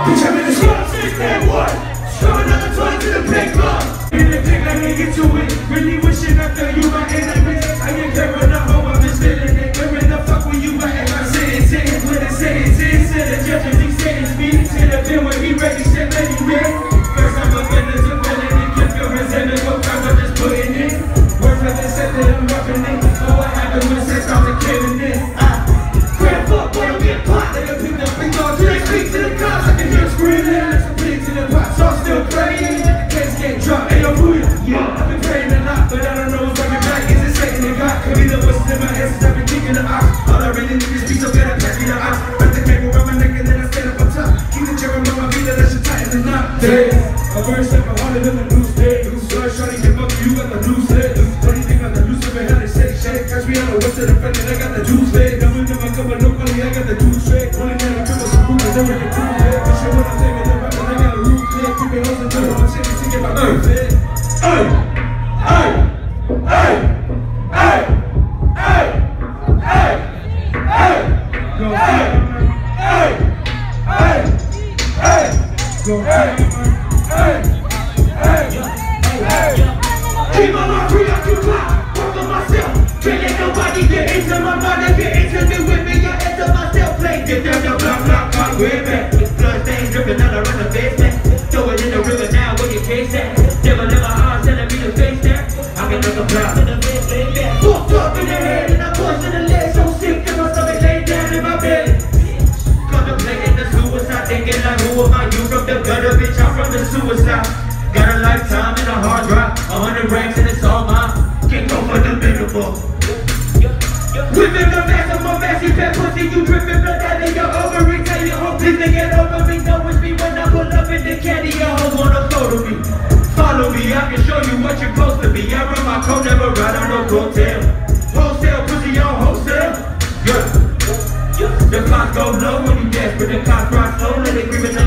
Bitch, I'm in the squad, six and one. Strong another 20 to the big club. In the pig, I can't get to it. Really wishing I felt you my enemies. I ain't care enough, how I'm just feeling it. Where the fuck when you at? And I say it, say it, when I say it, say it, say the judges, he said me. To the bin when he ready, said let me win. First I'm a villain, and keep your resentment, go count, I'm just putting it. Words like they said that I'm roughing it. Oh, what happened when sex started killing it? I the knot. Yeah, a verse like a harder than a loose day. Loose blood, shawty, get up, you got the loose head. Funny thing, got the loose of how they shake, shake. Catch me on the west of the and I got the juice head. Never, never come and ay, ay, ay, ay. Keep my preoccupied, work on myself. Can't let nobody get into my mind get with me. I enter myself, way back. Blood stains dripping around the basement. Throw it in the river now, me to face. I can look a block in the lay. Fucked up in the head lifetime in a hard drive, a hundred racks and it's all mine. Can't go for the minimal. Whipping the mass of my massive fat pussy, you dripping blood out of your ovary. Tell your whole please to get over me. Know it's me when I pull up in the caddy. Your hoes wanna photo me. Follow me, I can show you what you're supposed to be. I run my coat, never ride on no coattail. Wholesale, pussy on wholesale. Yeah. The clock go low when you but the clock rock slow, let it creep